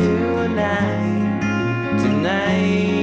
tonight, tonight.